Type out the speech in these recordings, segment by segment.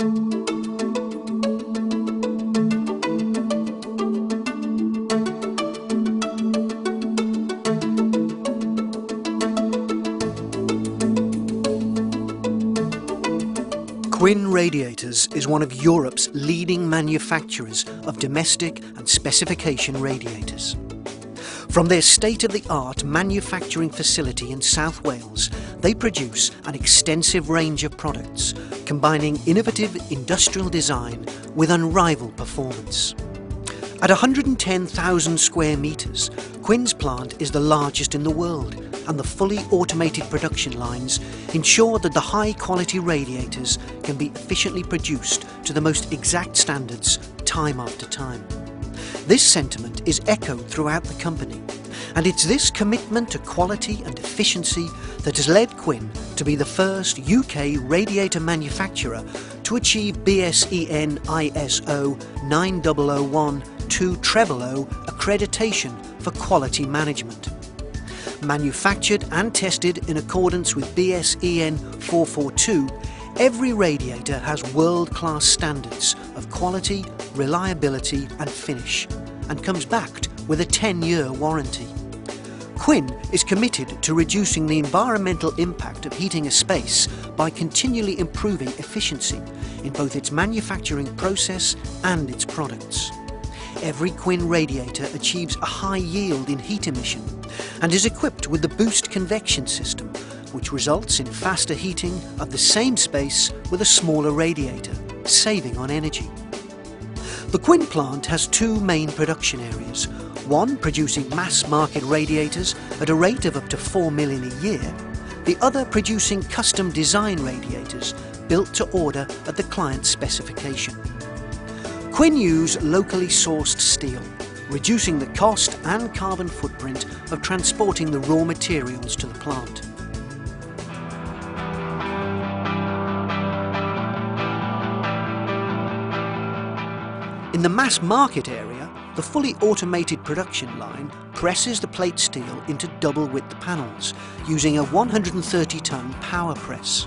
Quinn Radiators is one of Europe's leading manufacturers of domestic and specification radiators. From their state-of-the-art manufacturing facility in South Wales, they produce an extensive range of products, combining innovative industrial design with unrivaled performance. At 110,000 square metres, Quinn's plant is the largest in the world and the fully automated production lines ensure that the high quality radiators can be efficiently produced to the most exact standards time after time. This sentiment is echoed throughout the company and it's this commitment to quality and efficiency that has led Quinn to be the first UK radiator manufacturer to achieve BSEN ISO 9001 2 treble O accreditation for quality management. Manufactured and tested in accordance with BSEN 442, every radiator has world-class standards of quality, reliability and finish, and comes backed with a 10-year warranty. Quinn is committed to reducing the environmental impact of heating a space by continually improving efficiency in both its manufacturing process and its products. Every Quinn radiator achieves a high yield in heat emission and is equipped with the boost convection system, which results in faster heating of the same space with a smaller radiator, saving on energy. The Quinn plant has two main production areas, one producing mass market radiators at a rate of up to 4 million a year, the other producing custom design radiators built to order at the client's specification. Quinn use locally sourced steel reducing the cost and carbon footprint of transporting the raw materials to the plant. In the mass market area, the fully automated production line presses the plate steel into double width panels using a 130 ton power press.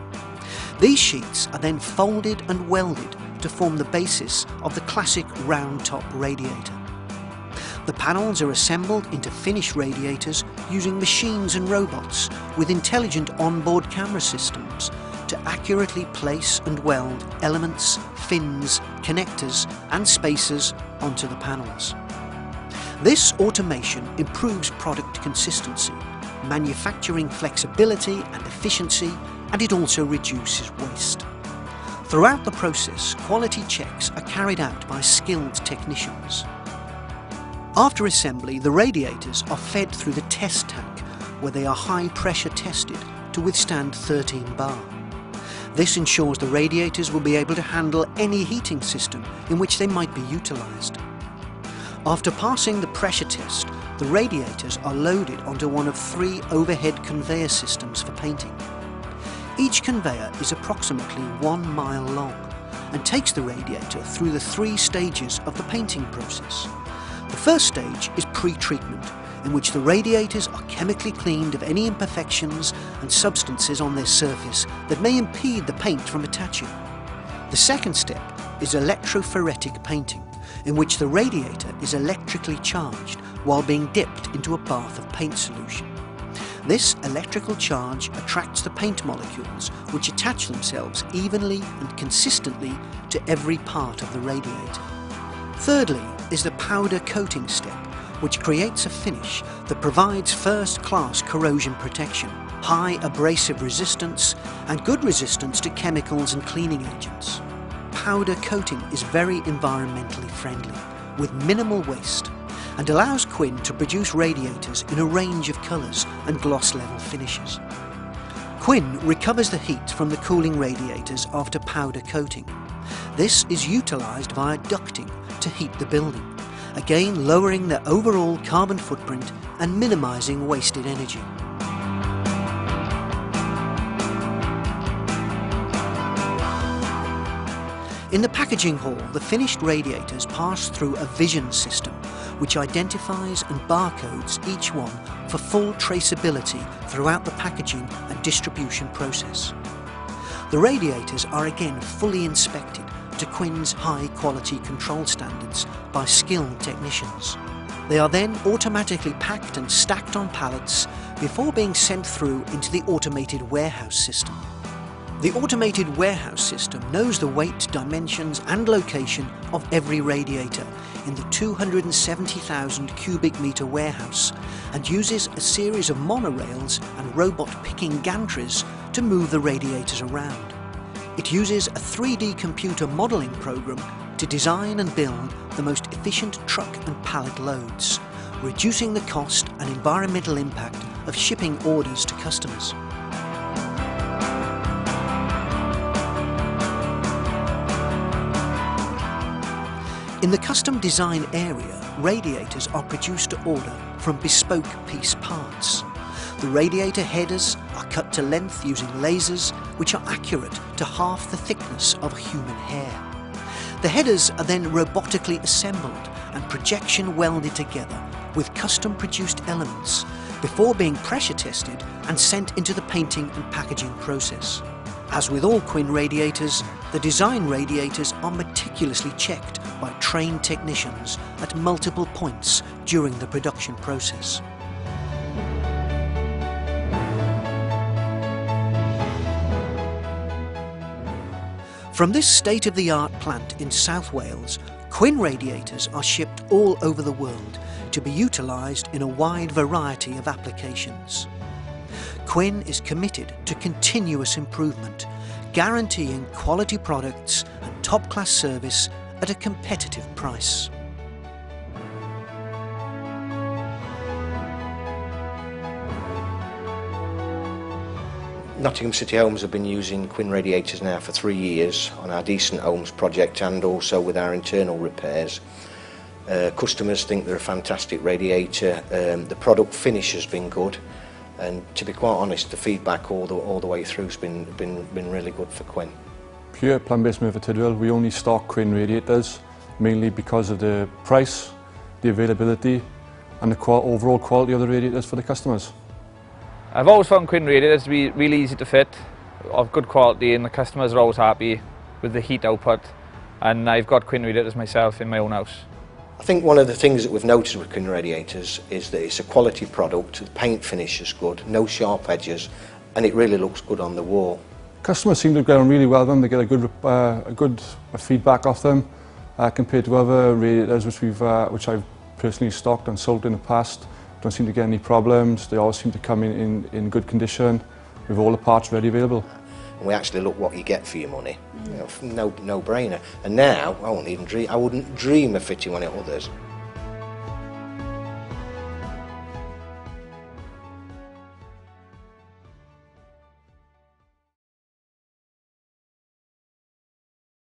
These sheets are then folded and welded to form the basis of the classic round top radiator. The panels are assembled into finished radiators using machines and robots with intelligent onboard camera systems to accurately place and weld elements, fins, connectors and spacers onto the panels. This automation improves product consistency, manufacturing flexibility and efficiency and it also reduces waste. Throughout the process, quality checks are carried out by skilled technicians. After assembly, the radiators are fed through the test tank, where they are high pressure tested to withstand 13 bar. This ensures the radiators will be able to handle any heating system in which they might be utilised. After passing the pressure test, the radiators are loaded onto one of three overhead conveyor systems for painting. Each conveyor is approximately one mile long and takes the radiator through the three stages of the painting process. The first stage is pre-treatment, in which the radiators are chemically cleaned of any imperfections and substances on their surface that may impede the paint from attaching. The second step is electrophoretic painting, in which the radiator is electrically charged while being dipped into a bath of paint solution. This electrical charge attracts the paint molecules which attach themselves evenly and consistently to every part of the radiator. Thirdly, is the powder coating step, which creates a finish that provides first-class corrosion protection, high abrasive resistance and good resistance to chemicals and cleaning agents. Powder coating is very environmentally friendly, with minimal waste, and allows Quinn to produce radiators in a range of colours and gloss level finishes. Quinn recovers the heat from the cooling radiators after powder coating. This is utilised via ducting to heat the building, again lowering their overall carbon footprint and minimising wasted energy. In the packaging hall, the finished radiators pass through a vision system which identifies and barcodes each one for full traceability throughout the packaging and distribution process. The radiators are again fully inspected to Quinn's high quality control standards by skilled technicians. They are then automatically packed and stacked on pallets before being sent through into the automated warehouse system. The automated warehouse system knows the weight, dimensions and location of every radiator in the 270,000 cubic metre warehouse and uses a series of monorails and robot picking gantries to move the radiators around. It uses a 3D computer modelling program to design and build the most efficient truck and pallet loads, reducing the cost and environmental impact of shipping orders to customers. In the custom design area, radiators are produced to order from bespoke piece parts. The radiator headers cut to length using lasers which are accurate to half the thickness of human hair. The headers are then robotically assembled and projection welded together with custom produced elements before being pressure tested and sent into the painting and packaging process. As with all Quinn radiators, the design radiators are meticulously checked by trained technicians at multiple points during the production process. From this state-of-the-art plant in South Wales, Quinn radiators are shipped all over the world to be utilised in a wide variety of applications. Quinn is committed to continuous improvement, guaranteeing quality products and top-class service at a competitive price. Nottingham City Homes have been using Quinn radiators now for three years on our Decent Homes project and also with our internal repairs. Uh, customers think they're a fantastic radiator. Um, the product finish has been good, and to be quite honest, the feedback all the all the way through has been been been really good for Quinn. Pure plant-based Merthyr Tydfil, we only stock Quinn radiators mainly because of the price, the availability, and the overall quality of the radiators for the customers. I've always found Quinn radiators to be really easy to fit, of good quality, and the customers are always happy with the heat output. And I've got Quinn radiators myself in my own house. I think one of the things that we've noticed with Quinn radiators is that it's a quality product, the paint finish is good, no sharp edges, and it really looks good on the wall. Customers seem to get on really well with them, they get a good, uh, a good feedback off them uh, compared to other radiators which, we've, uh, which I've personally stocked and sold in the past. Don't seem to get any problems, they all seem to come in, in, in good condition with all the parts ready available. And we actually look what you get for your money. You know, no, no brainer. And now, I wouldn't even dream, I wouldn't dream of fitting one at others.